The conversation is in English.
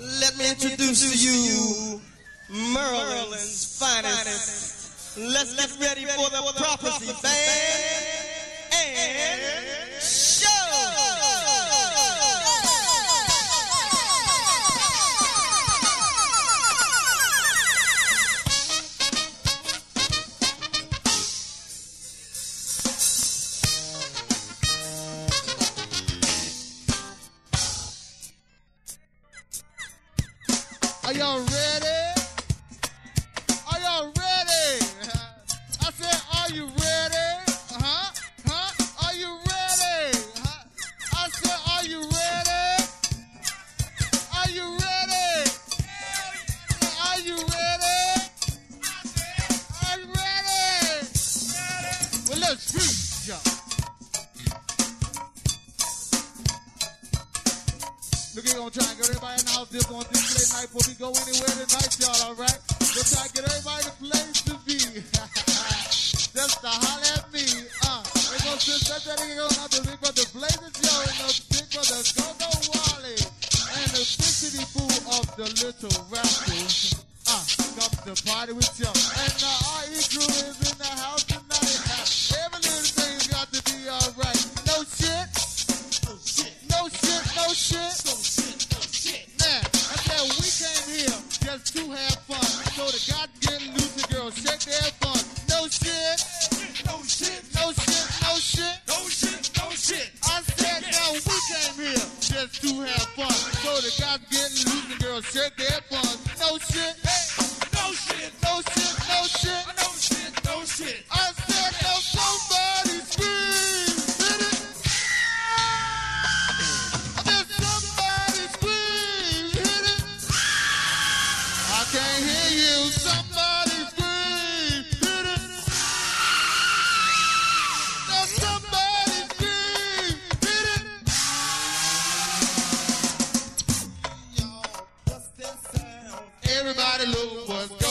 Let me introduce to you Maryland's finest. Let's get ready for the prophecy band and Are y'all ready? Are y'all ready? I said, are you ready? Huh? Huh? Are you ready? Huh? I said, are you ready? Are you ready? Are you ready? Are you ready? Well, let's reach y'all. Look, here, gonna try and get everybody in the house this on this before we go anywhere tonight, y'all, alright? We'll try and get everybody the place to be. Just to holler at me. Uh, they gonna sit such that they gonna have the big brother Blazers, yo, and the big brother Go-Go Wally, and the big city fool of the little rascals. Uh, come to party with y'all. And the RE crew is just to have fun. So the God getting loose and girls shake their fun. No shit. hey, No shit. No shit. No shit. No shit. No shit. I said now somebody scream. Hit it. I said somebody scream. Hit it. I can't hear you. Somebody Everybody look what's